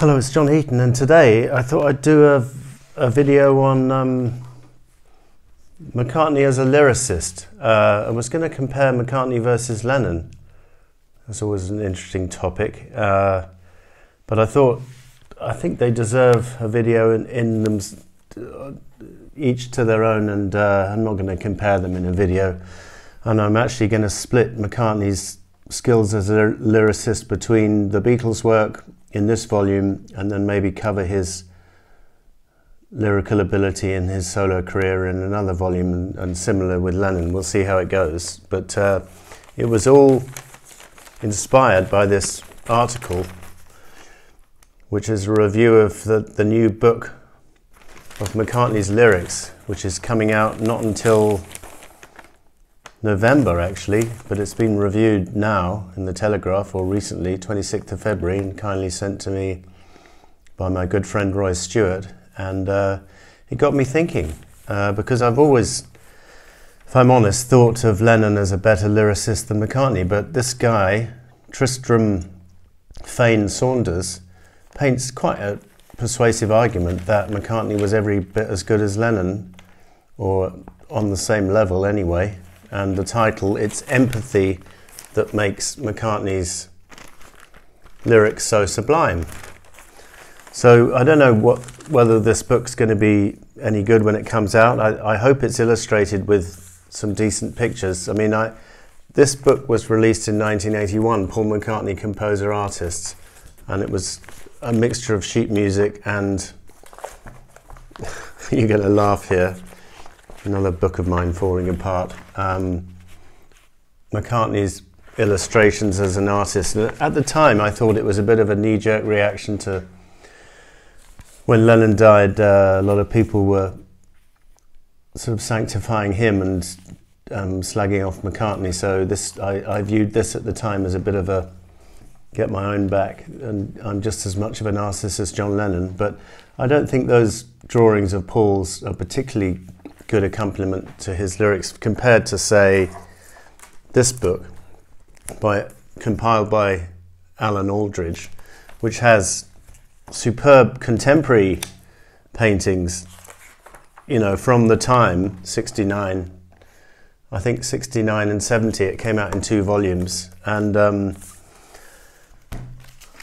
Hello, it's John Heaton, and today I thought I'd do a, a video on um, McCartney as a lyricist. Uh, I was going to compare McCartney versus Lennon. That's always an interesting topic. Uh, but I thought, I think they deserve a video in, in them, uh, each to their own, and uh, I'm not going to compare them in a video. And I'm actually going to split McCartney's skills as a lyricist between the Beatles' work in this volume and then maybe cover his lyrical ability in his solo career in another volume and, and similar with Lennon. We'll see how it goes. But uh, it was all inspired by this article, which is a review of the, the new book of McCartney's lyrics, which is coming out not until November actually, but it's been reviewed now in the Telegraph or recently, 26th of February, and kindly sent to me by my good friend Roy Stewart. And uh, it got me thinking uh, because I've always, if I'm honest, thought of Lennon as a better lyricist than McCartney. But this guy, Tristram Fane Saunders, paints quite a persuasive argument that McCartney was every bit as good as Lennon, or on the same level anyway and the title, it's empathy that makes McCartney's lyrics so sublime. So I don't know what, whether this book's going to be any good when it comes out. I, I, hope it's illustrated with some decent pictures. I mean, I, this book was released in 1981, Paul McCartney, composer, artist, and it was a mixture of sheet music and you're going to laugh here another book of mine falling apart. Um, McCartney's illustrations as an artist. At the time, I thought it was a bit of a knee jerk reaction to when Lennon died. Uh, a lot of people were sort of sanctifying him and um, slagging off McCartney. So this, I, I, viewed this at the time as a bit of a get my own back, and I'm just as much of a narcissist as John Lennon. But I don't think those drawings of Paul's are particularly good accompaniment to his lyrics compared to, say, this book by compiled by Alan Aldridge, which has superb contemporary paintings, you know, from the time, 69, I think 69 and 70, it came out in two volumes. And um,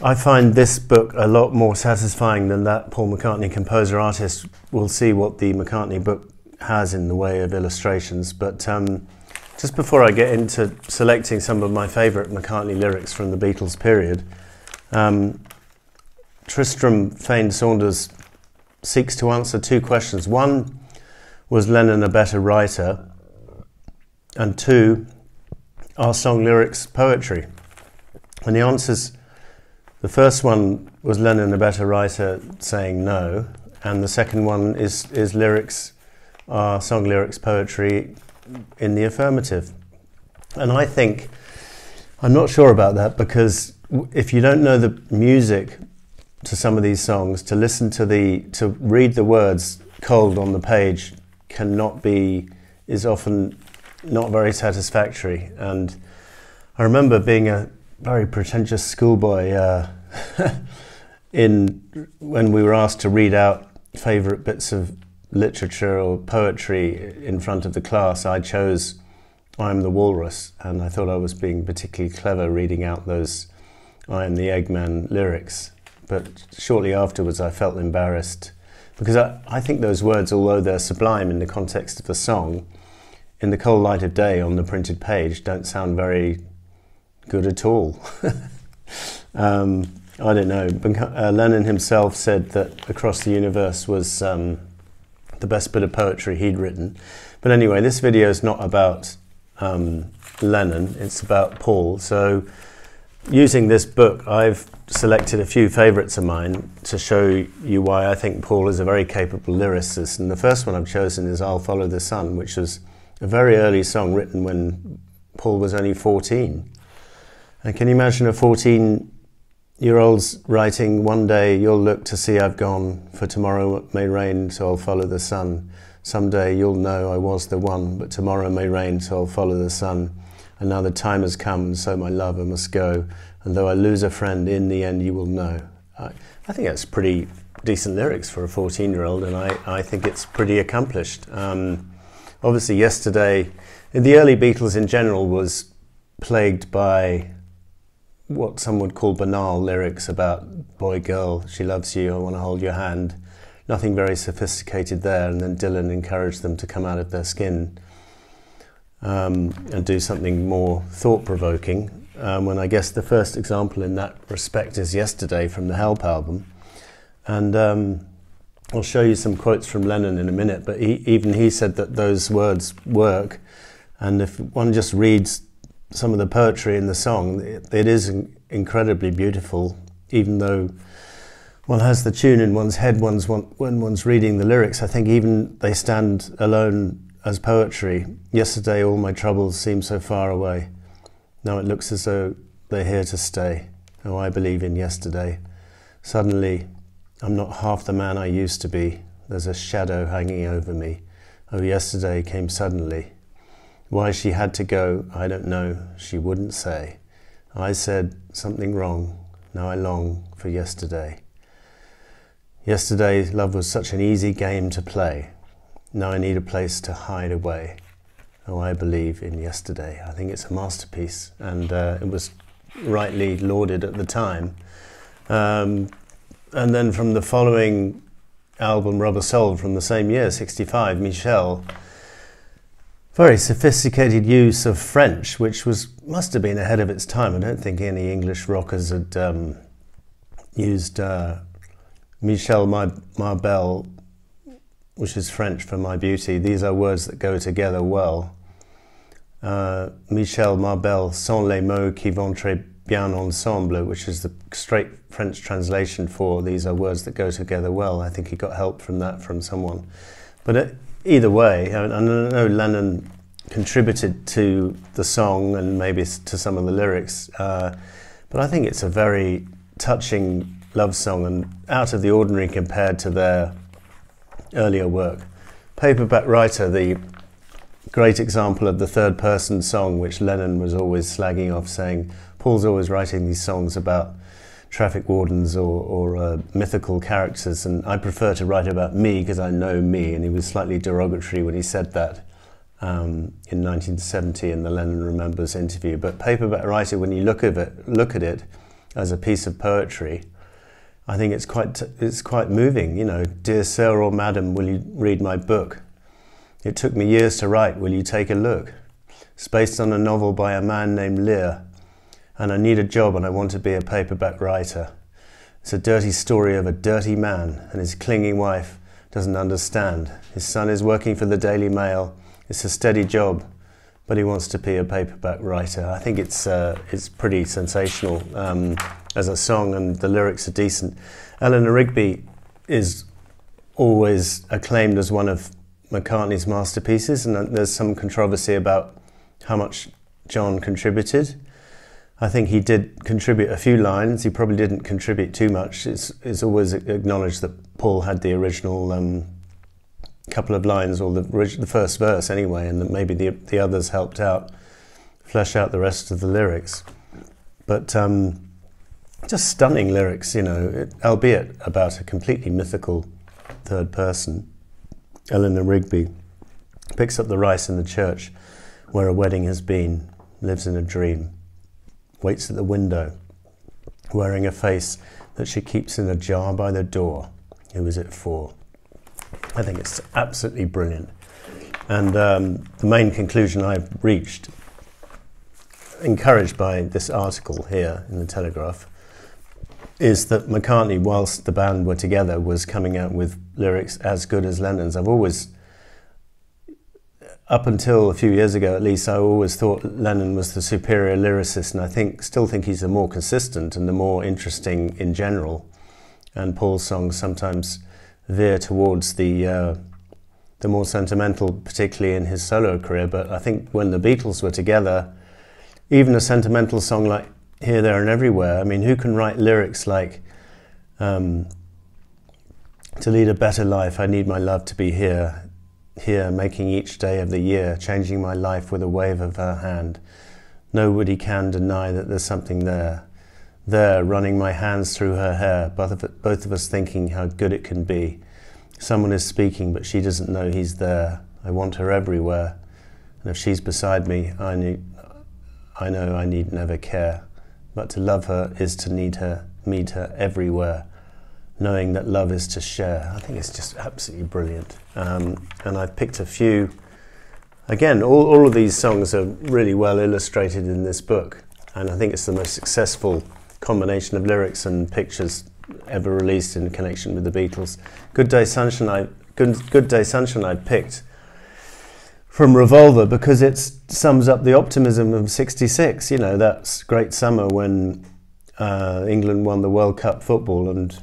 I find this book a lot more satisfying than that Paul McCartney composer artist. We'll see what the McCartney book has in the way of illustrations. But um, just before I get into selecting some of my favourite McCartney lyrics from the Beatles period, um, Tristram Fane Saunders seeks to answer two questions. One, was Lennon a better writer? And two, are song lyrics poetry? And the answers the first one was Lennon a better writer saying no, and the second one is, is lyrics are song lyrics poetry in the affirmative. And I think, I'm not sure about that because if you don't know the music to some of these songs, to listen to the, to read the words cold on the page cannot be, is often not very satisfactory. And I remember being a very pretentious schoolboy uh, in when we were asked to read out favourite bits of literature or poetry in front of the class, I chose I Am the Walrus, and I thought I was being particularly clever reading out those I Am the Eggman lyrics. But shortly afterwards, I felt embarrassed because I, I think those words, although they're sublime in the context of the song, in the cold light of day on the printed page, don't sound very good at all. um, I don't know. Uh, Lennon himself said that Across the Universe was um, the best bit of poetry he'd written. But anyway, this video is not about um, Lennon, it's about Paul. So, using this book, I've selected a few favourites of mine to show you why I think Paul is a very capable lyricist. And the first one I've chosen is I'll Follow the Sun, which was a very early song written when Paul was only 14. And can you imagine a 14 year old's writing, One day you'll look to see I've gone, for tomorrow may rain, so I'll follow the sun. Someday you'll know I was the one, but tomorrow may rain, so I'll follow the sun. And now the time has come, and so my lover must go. And though I lose a friend, in the end you will know I, I think that's pretty decent lyrics for a 14 year old, and I, I think it's pretty accomplished. Um, obviously, yesterday, the early Beatles in general was plagued by what some would call banal lyrics about boy, girl, she loves you, I want to hold your hand. Nothing very sophisticated there, and then Dylan encouraged them to come out of their skin um, and do something more thought provoking. Um, when I guess the first example in that respect is yesterday from the Help album. And um, I'll show you some quotes from Lennon in a minute, but he, even he said that those words work. And if one just reads some of the poetry in the song, it, it is incredibly beautiful, even though one has the tune in one's head one's, one, when one's reading the lyrics. I think even they stand alone as poetry. Yesterday, all my troubles seemed so far away. Now it looks as though they're here to stay. Oh, I believe in yesterday. Suddenly, I'm not half the man I used to be. There's a shadow hanging over me. Oh, yesterday came suddenly. Why she had to go, I don't know. She wouldn't say. I said something wrong. Now I long for yesterday. Yesterday, love was such an easy game to play. Now I need a place to hide away. Oh, I believe in yesterday. I think it's a masterpiece, and uh, it was rightly lauded at the time. Um, and then from the following album, Rubber Soul, from the same year, 65, Michelle, very sophisticated use of French, which was must have been ahead of its time. I don't think any English rockers had um, used uh, Michelle Mar- ma belle, which is French for my beauty. These are words that go together well. Uh, Michelle Marbel sont les mots qui vont très bien ensemble, which is the straight French translation for these are words that go together well. I think he got help from that from someone. But it, either way, I, I know Lennon contributed to the song and maybe to some of the lyrics, uh, but I think it's a very touching love song and out of the ordinary compared to their earlier work. Paperback Writer, the great example of the third person song, which Lennon was always slagging off, saying, Paul's always writing these songs about traffic wardens or, or uh, mythical characters, and I prefer to write about me because I know me. And he was slightly derogatory when he said that um, in 1970 in the Lennon Remembers interview. But Paperback Writer, when you look at it, look at it as a piece of poetry, I think it's quite it's quite moving. You know, dear sir or madam, will you read my book? It took me years to write. Will you take a look? It's based on a novel by a man named Lear and I need a job and I want to be a paperback writer. It's a dirty story of a dirty man and his clinging wife doesn't understand. His son is working for the Daily Mail. It's a steady job, but he wants to be a paperback writer. I think it's uh, it's pretty sensational um, as a song, and the lyrics are decent. Eleanor Rigby is always acclaimed as one of McCartney's masterpieces, and there's some controversy about how much John contributed. I think he did contribute a few lines. He probably didn't contribute too much. It's, it's always acknowledged that Paul had the original um, couple of lines, or the, the first verse anyway, and that maybe the, the others helped out, flesh out the rest of the lyrics. But um, just stunning lyrics, you know, it, albeit about a completely mythical third person. Eleanor Rigby picks up the rice in the church where a wedding has been, lives in a dream waits at the window, wearing a face that she keeps in a jar by the door. Who is it for? I think it's absolutely brilliant. And um, the main conclusion I've reached, encouraged by this article here in the Telegraph, is that McCartney, whilst the band were together, was coming out with lyrics as good as Lennon's. I've always up until a few years ago, at least, I always thought Lennon was the superior lyricist, and I think still think he's the more consistent and the more interesting in general. And Paul's songs sometimes veer towards the uh, the more sentimental, particularly in his solo career. But I think when the Beatles were together, even a sentimental song like "Here, There, and Everywhere," I mean, who can write lyrics like? Um, to lead a better life, I need my love to be here here, making each day of the year, changing my life with a wave of her hand. Nobody can deny that there's something there. there, running my hands through her hair, both of, both of us thinking how good it can be. Someone is speaking, but she doesn't know he's there. I want her everywhere. And if she's beside me, I, need, I know I need never care. But to love her is to need her, meet her everywhere, knowing that love is to share. I think it's just absolutely brilliant. Um, and I've picked a few. Again, all, all of these songs are really well illustrated in this book. And I think it's the most successful combination of lyrics and pictures ever released in connection with the Beatles. Good Day Sunshine, I, Good, Good Day Sunshine I picked from Revolver because it sums up the optimism of 66. You know, that's great summer when uh, England won the World Cup football and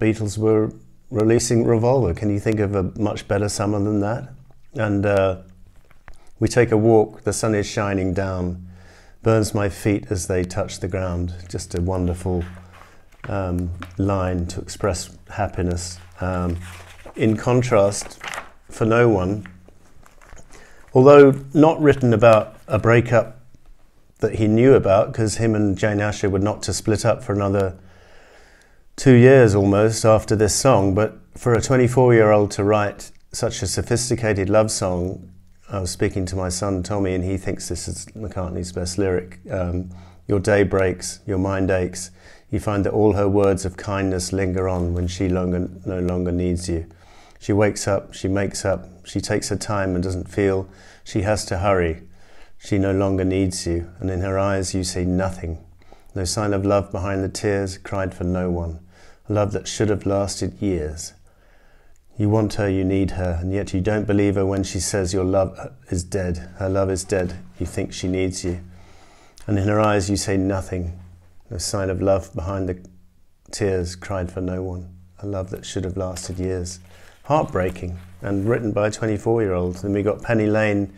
Beatles were releasing Revolver. Can you think of a much better summer than that? And uh, we take a walk, the sun is shining down burns my feet as they touch the ground. Just a wonderful um, line to express happiness. Um, in contrast, for no one, although not written about a breakup that he knew about, because him and Jane Asher were not to split up for another two years almost after this song, but for a 24 year old to write such a sophisticated love song I was speaking to my son Tommy, and he thinks this is McCartney's best lyric. Um, your day breaks, your mind aches. You find that all her words of kindness linger on when she longer, no longer needs you. She wakes up, she makes up, she takes her time and doesn't feel she has to hurry. She no longer needs you, and in her eyes you see nothing. No sign of love behind the tears, cried for no one. Love that should have lasted years. You want her, you need her, and yet you don't believe her when she says your love is dead. Her love is dead. You think she needs you. And in her eyes you say nothing. No sign of love behind the tears cried for no one. A love that should have lasted years. Heartbreaking and written by a 24 year old. Then we got Penny Lane,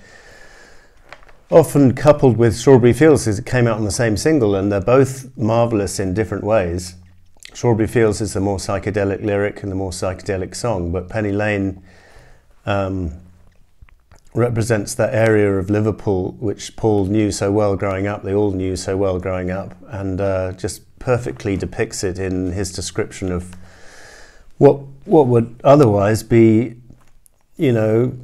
often coupled with Strawberry Fields, because it came out on the same single, and they're both marvelous in different ways. Strawberry Fields is the more psychedelic lyric and the more psychedelic song, but Penny Lane um, represents that area of Liverpool which Paul knew so well growing up, they all knew so well growing up, and uh, just perfectly depicts it in his description of what what would otherwise be, you know,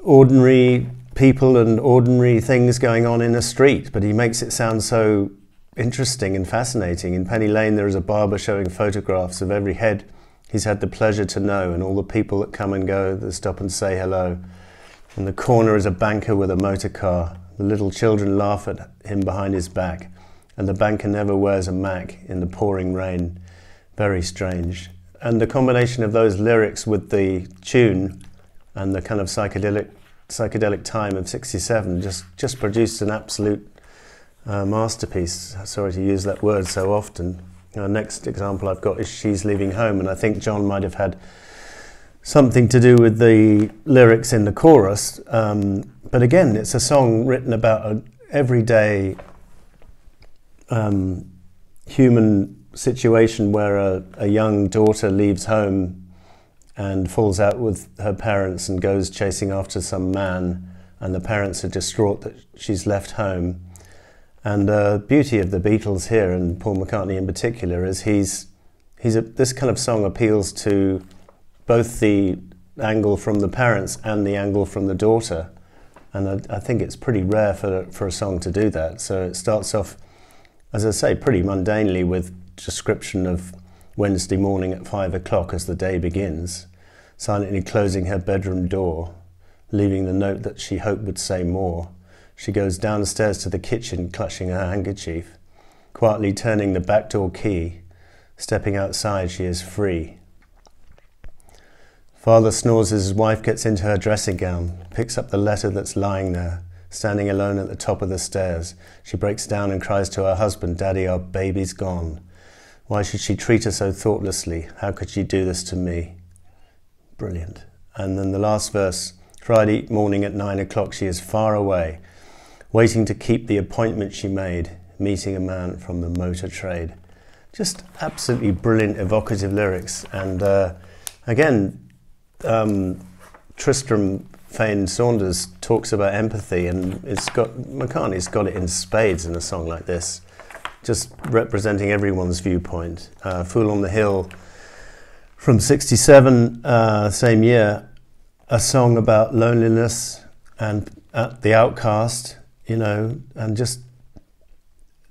ordinary people and ordinary things going on in a street, but he makes it sound so interesting and fascinating. In Penny Lane, there is a barber showing photographs of every head he's had the pleasure to know and all the people that come and go that stop and say hello. In the corner is a banker with a motor car. The little children laugh at him behind his back, and the banker never wears a mac in the pouring rain. Very strange. And the combination of those lyrics with the tune and the kind of psychedelic psychedelic time of 67 just, just produced an absolute uh, masterpiece. Sorry to use that word so often. Our next example I've got is She's Leaving Home, and I think John might have had something to do with the lyrics in the chorus. Um, but again, it's a song written about an everyday um, human situation where a, a young daughter leaves home and falls out with her parents and goes chasing after some man, and the parents are distraught that she's left home. And the uh, beauty of the Beatles here, and Paul McCartney in particular, is he's, he's a, this kind of song appeals to both the angle from the parents and the angle from the daughter. And I, I think it's pretty rare for, for a song to do that. So it starts off, as I say, pretty mundanely with description of Wednesday morning at five o'clock as the day begins, silently closing her bedroom door, leaving the note that she hoped would say more she goes downstairs to the kitchen, clutching her handkerchief, quietly turning the back door key. Stepping outside, she is free. Father snores as his wife gets into her dressing gown, picks up the letter that's lying there, standing alone at the top of the stairs. She breaks down and cries to her husband, Daddy, our baby's gone. Why should she treat her so thoughtlessly? How could she do this to me? Brilliant. And then the last verse Friday morning at nine o'clock, she is far away waiting to keep the appointment she made, meeting a man from the motor trade. Just absolutely brilliant, evocative lyrics. And uh, again, um, Tristram Fane Saunders talks about empathy, and it's got McCartney's got it in spades in a song like this. just representing everyone's viewpoint. Uh, Fool on the Hill from 67, uh, same year, a song about loneliness and uh, the outcast, you know, and just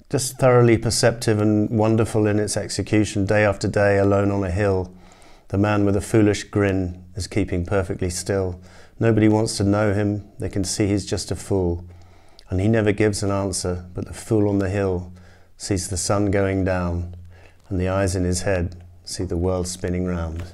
just thoroughly perceptive and wonderful in its execution, day after day, alone on a hill. The man with a foolish grin is keeping perfectly still. Nobody wants to know him, they can see he's just a fool. And he never gives an answer, but the fool on the hill sees the sun going down, and the eyes in his head see the world spinning round.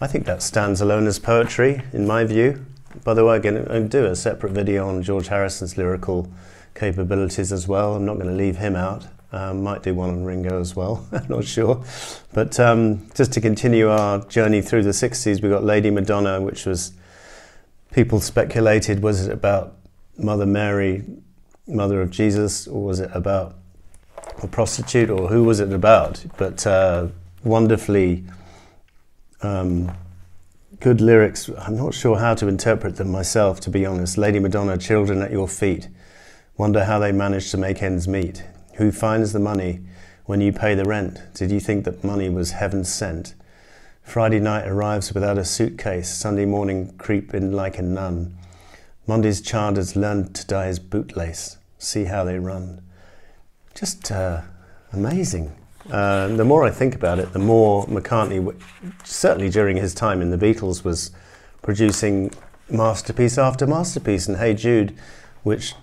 I think that stands alone as poetry, in my view. By the way, I'm going to do a separate video on George Harrison's lyrical capabilities as well. I'm not going to leave him out. Um, might do one on Ringo as well, I'm not sure. But um, just to continue our journey through the 60s, we got Lady Madonna, which was, people speculated, was it about Mother Mary, Mother of Jesus, or was it about a prostitute, or who was it about? But uh, wonderfully um, good lyrics. I'm not sure how to interpret them myself, to be honest. Lady Madonna, children at your feet. Wonder how they manage to make ends meet. Who finds the money when you pay the rent? Did you think that money was heaven sent? Friday night arrives without a suitcase. Sunday morning creep in like a nun. Monday's child has learned to dye his bootlace. See how they run. Just uh, amazing. Uh, the more I think about it, the more McCartney, certainly during his time in the Beatles, was producing masterpiece after masterpiece. And Hey Jude, which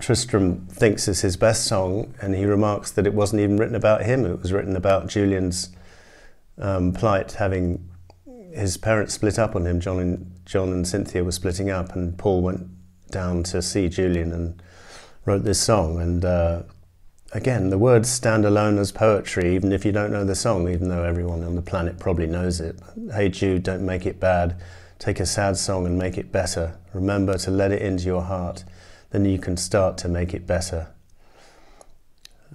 Tristram thinks is his best song, and he remarks that it wasn't even written about him. It was written about Julian's um, plight, having his parents split up on him. John and John and Cynthia were splitting up, and Paul went down to see Julian and wrote this song. And uh, again, the words stand alone as poetry, even if you don't know the song, even though everyone on the planet probably knows it. Hey Jude, don't make it bad. Take a sad song and make it better. Remember to let it into your heart then you can start to make it better.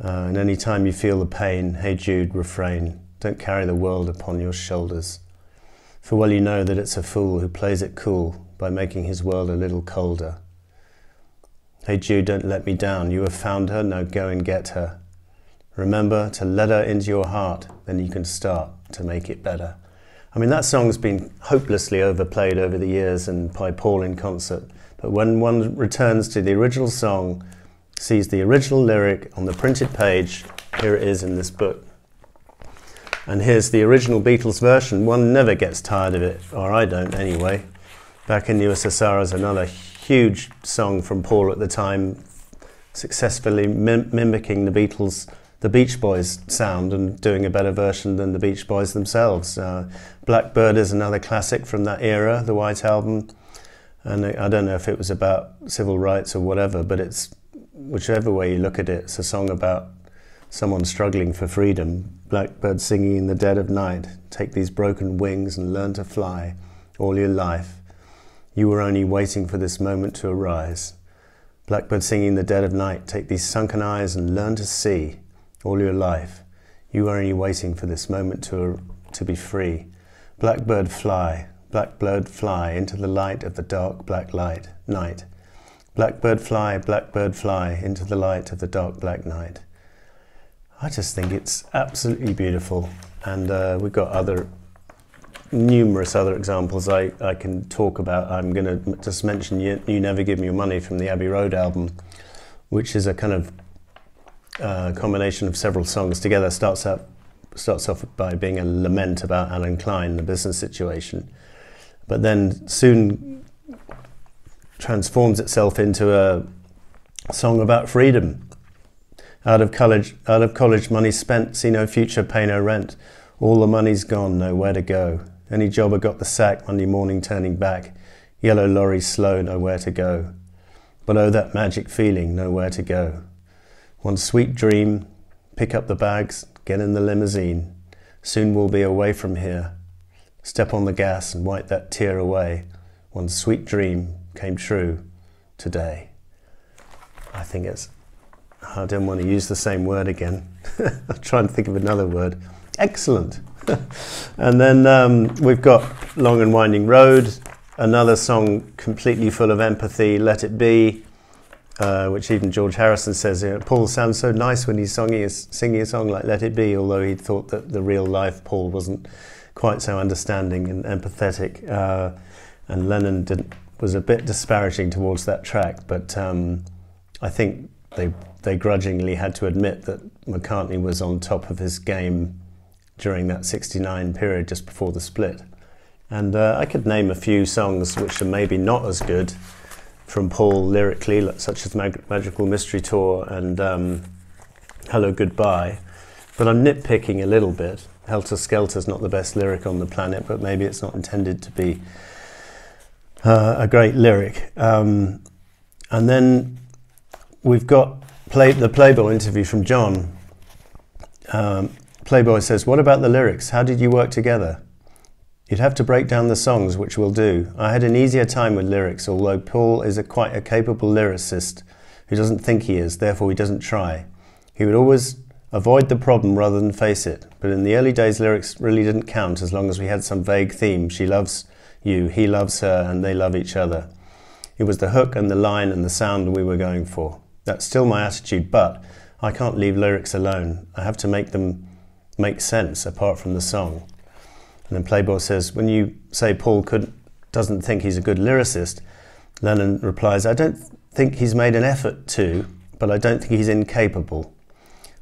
Uh, and any time you feel the pain, hey Jude, refrain. Don't carry the world upon your shoulders. For well you know that it's a fool who plays it cool by making his world a little colder. Hey Jude, don't let me down. You have found her, now go and get her. Remember to let her into your heart, then you can start to make it better. I mean, that song's been hopelessly overplayed over the years and by Paul in concert. But when one returns to the original song, sees the original lyric on the printed page, here it is in this book. And here's the original Beatles version. One never gets tired of it, or I don't anyway. Back in USSR is another huge song from Paul at the time, successfully mim mimicking the Beatles, the Beach Boys sound and doing a better version than the Beach Boys themselves. Uh, Blackbird is another classic from that era, the White Album. And I don't know if it was about civil rights or whatever, but it's whichever way you look at it, it's a song about someone struggling for freedom. Blackbird singing in the dead of night. Take these broken wings and learn to fly all your life. You were only waiting for this moment to arise. Blackbird singing in the dead of night. Take these sunken eyes and learn to see all your life. You were only waiting for this moment to, to be free. Blackbird fly, Blackbird fly into the light of the dark black light night. Blackbird fly, blackbird fly into the light of the dark black night. I just think it's absolutely beautiful, and uh, we've got other numerous other examples I, I can talk about. I'm going to just mention you, you, Never Give Me Your Money from the Abbey Road album, which is a kind of uh, combination of several songs together. Starts up starts off by being a lament about Allen Klein, the business situation, but then soon transforms itself into a song about freedom. Out of college, out of college money spent, see no future, pay no rent. All the money's gone, nowhere to go. Any job I got the sack, Monday morning turning back. Yellow lorry slow, nowhere to go. But oh, that magic feeling, nowhere to go. One sweet dream, pick up the bags, get in the limousine. Soon we'll be away from here. Step on the gas and wipe that tear away. One sweet dream came true today. I think it's, I don't want to use the same word again. I'm trying to think of another word. Excellent. and then um, we've got Long and Winding Road, another song completely full of empathy, Let It Be, uh, which even George Harrison says, you know, Paul sounds so nice when he's singing a, singing a song like Let It Be, although he thought that the real life Paul wasn't quite so understanding and empathetic. Uh, and Lennon didn't, was a bit disparaging towards that track, but um, I think they, they grudgingly had to admit that McCartney was on top of his game during that 69 period just before the split. And uh, I could name a few songs which are maybe not as good from Paul lyrically, such as Mag Magical Mystery Tour and um, Hello Goodbye. But I'm nitpicking a little bit. Helter Skelter's not the best lyric on the planet, but maybe it's not intended to be uh, a great lyric. Um, and then we've got play the Playboy interview from John. Um, Playboy says, What about the lyrics? How did you work together? You'd have to break down the songs, which we'll do. I had an easier time with lyrics, although Paul is a quite a capable lyricist who doesn't think he is, therefore he doesn't try. He would always avoid the problem rather than face it. But in the early days, lyrics really didn't count as long as we had some vague theme. She loves you, he loves her, and they love each other. It was the hook and the line and the sound we were going for. That's still my attitude, but I can't leave lyrics alone. I have to make them make sense apart from the song. And then Playboy says, when you say Paul could, doesn't think he's a good lyricist, Lennon replies, I don't think he's made an effort to, but I don't think he's incapable.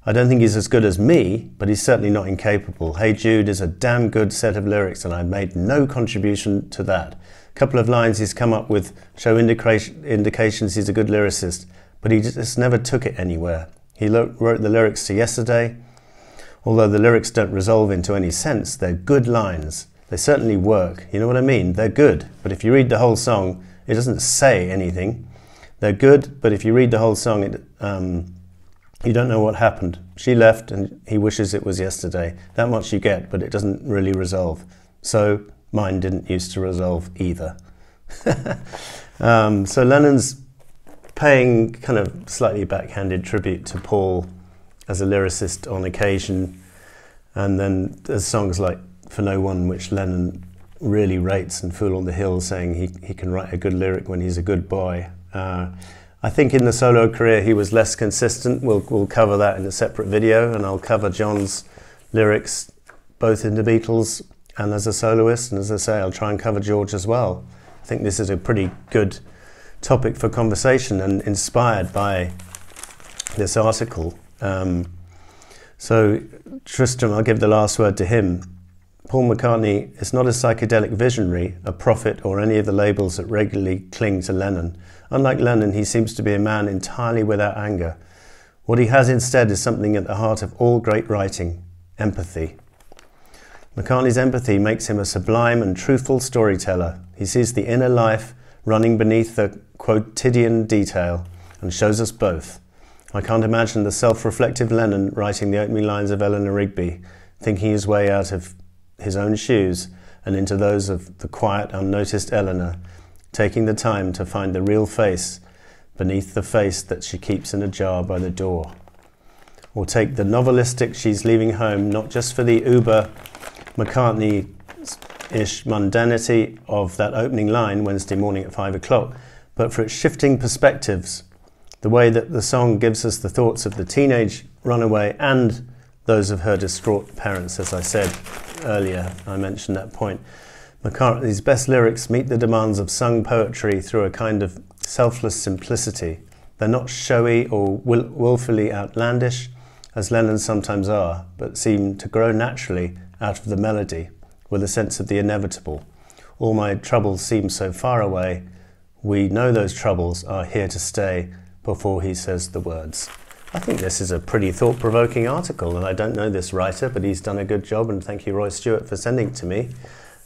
I don't think he's as good as me, but he's certainly not incapable. Hey Jude is a damn good set of lyrics, and I made no contribution to that. A couple of lines he's come up with show indication, indications he's a good lyricist, but he just never took it anywhere. He wrote the lyrics to Yesterday, Although the lyrics don't resolve into any sense, they're good lines. They certainly work. You know what I mean? They're good. But if you read the whole song, it doesn't say anything. They're good, but if you read the whole song, it, um, you don't know what happened. She left and he wishes it was yesterday. That much you get, but it doesn't really resolve. So mine didn't used to resolve either. um, so Lennon's paying kind of slightly backhanded tribute to Paul as a lyricist on occasion. And then there's songs like For No One, which Lennon really rates, and Fool on the Hill, saying he, he can write a good lyric when he's a good boy. Uh, I think in the solo career he was less consistent. We'll, we'll cover that in a separate video, and I'll cover John's lyrics both in the Beatles and as a soloist. And as I say, I'll try and cover George as well. I think this is a pretty good topic for conversation and inspired by this article. Um, so Tristram, I'll give the last word to him. Paul McCartney is not a psychedelic visionary, a prophet, or any of the labels that regularly cling to Lennon. Unlike Lennon, he seems to be a man entirely without anger. What he has instead is something at the heart of all great writing empathy. McCartney's empathy makes him a sublime and truthful storyteller. He sees the inner life running beneath the quotidian detail and shows us both. I can't imagine the self reflective Lennon writing the opening lines of Eleanor Rigby, thinking his way out of his own shoes and into those of the quiet, unnoticed Eleanor, taking the time to find the real face beneath the face that she keeps in a jar by the door. Or take the novelistic she's leaving home, not just for the uber McCartney ish mundanity of that opening line Wednesday morning at five o'clock, but for its shifting perspectives the way that the song gives us the thoughts of the teenage runaway and those of her distraught parents, as I said earlier, I mentioned that point. McCartney's best lyrics meet the demands of sung poetry through a kind of selfless simplicity. They're not showy or will- willfully outlandish, as Lennon's sometimes are, but seem to grow naturally out of the melody, with a sense of the inevitable. All my troubles seem so far away. We know those troubles are here to stay before he says the words. I think this is a pretty thought provoking article, and I don't know this writer, but he's done a good job, and thank you, Roy Stewart, for sending it to me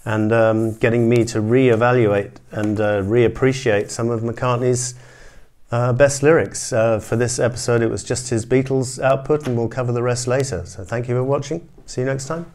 and um, getting me to re-evaluate and uh, reappreciate some of McCartney's uh, best lyrics. Uh, for this episode, it was just his Beatles output, and we'll cover the rest later. So thank you for watching. See you next time.